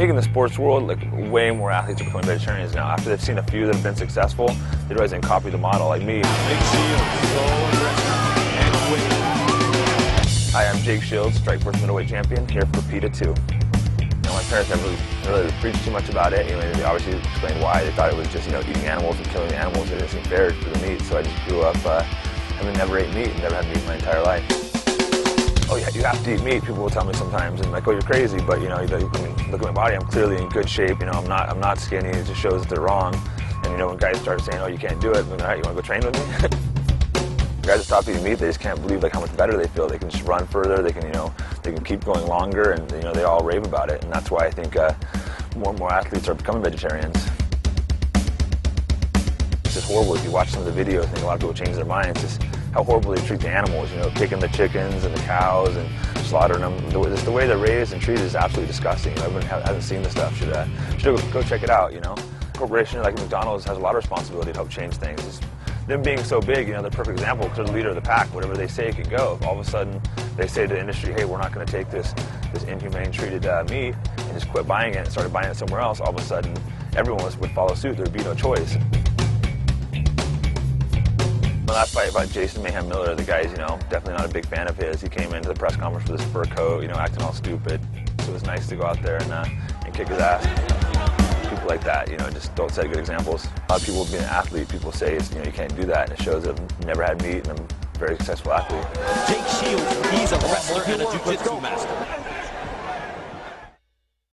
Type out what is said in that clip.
think in the sports world, like way more athletes are becoming vegetarians now. After they've seen a few that have been successful, they realize they can copy the model. Like me. Big. Hi, I'm Jake Shields, Strikeforce middleweight champion, here for PETA 2. Now, my parents never really, preached too much about it. They obviously explained why. They thought it was just, you know, eating animals and killing the animals. It didn't seem fair for the meat. So I just grew up uh, having never ate meat and never had meat my entire life. Oh yeah, you have to eat meat. People will tell me sometimes, and like, oh, you're crazy. But you know, look at my body. I'm clearly in good shape. You know, I'm not, I'm not skinny. It just shows that they're wrong. And you know, when guys start saying, oh, you can't do it, I'm like, all right, you want to go train with me? guys that stop eating meat, they just can't believe like how much better they feel. They can just run further. They can, you know, they can keep going longer, and you know, they all rave about it. And that's why I think uh, more and more athletes are becoming vegetarians. It's just horrible if you watch some of the videos. I think a lot of people change their minds. Just how horrible they treat the animals. You know, kicking the chickens and the cows and slaughtering them. The, just the way they're raised and treated is absolutely disgusting. Everyone hasn't seen the stuff. Should uh, should go, go check it out. You know, corporation like McDonald's has a lot of responsibility to help change things. It's, them being so big, you know, they're perfect example because they're the leader of the pack. Whatever they say can go. If all of a sudden they say to the industry, hey, we're not going to take this this inhumane treated uh, meat and just quit buying it and started buying it somewhere else, all of a sudden everyone would follow suit. There would be no choice. The last fight about Jason Mayhem Miller, the guy's, you know, definitely not a big fan of his. He came into the press conference with his fur coat, you know, acting all stupid. So it was nice to go out there and, uh, and kick his ass. People like that, you know, just don't set good examples. A lot of people being an athlete, people say, you know, you can't do that, and it shows that I've never had meat and I'm a very successful athlete. Jake Shields, he's a wrestler and a jiu-jitsu master.